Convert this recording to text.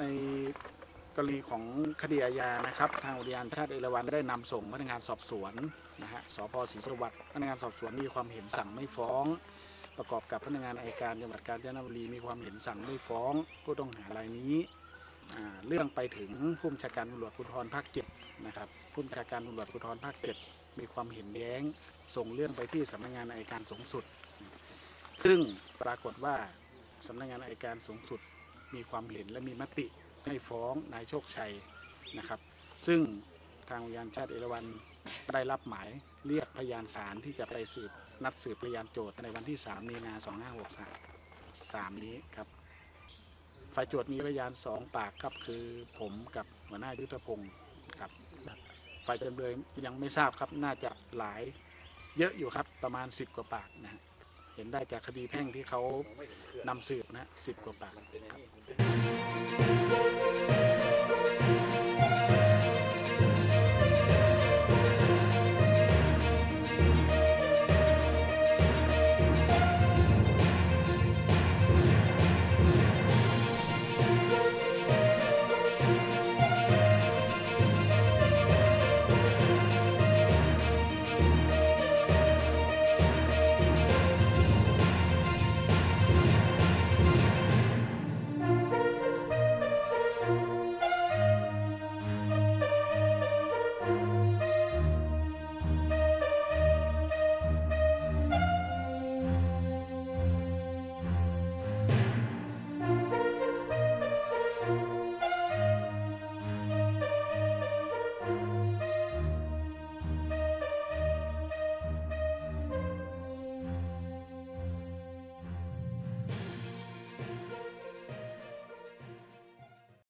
ในกรณีของคดีอาญานะครับ ทางอุทยานชาติเอราวัณได้นำส่งพนักงานสอบสวนนะฮะสพศรีสวัสดิ์พนักงานสอบสวนมีความเห็นสั่งไม่ฟ้อง ประกอบกับพนักงานอัยการจังหวัดกาญจนบุรีมีความเห็นสั่งไม่ฟ้องผู้ต้องหารายนี้เรื่องไปถึงผู้บัญชาการตำรวจภูธรภาคเจ็ดนะครับผู้บัญชาการตำรวจภูธรภาคเจ็ดมีความเห็นแย้ง ส่งเรื่องไปที่สำนักงานอัยการสูงสุด ซึ่งปรากฏว่าสำนักงานอัยการสูงสุด มีความเห็นและมีมติให้ฟ้องนายโชคชัยนะครับ ซึ่งทางอุทยานชาติเอราวัณได้รับหมายเรียกพยานศาลที่จะไปสืบนัดสืบพยานโจทย์ในวันที่ 3 มีนา2563 3 นี้ครับฝ่ายโจทย์มีพยานสองปากครับคือผมกับหัวหน้ายุทธพงศ์ครับ ฝ่ายจำเลยยังไม่ทราบครับน่าจะหลายเยอะอยู่ครับประมาณ 10 กว่าปากนะฮะ เห็นได้จากคดีแพ่งที่เขานำสืบนะสิบกว่าปากครับ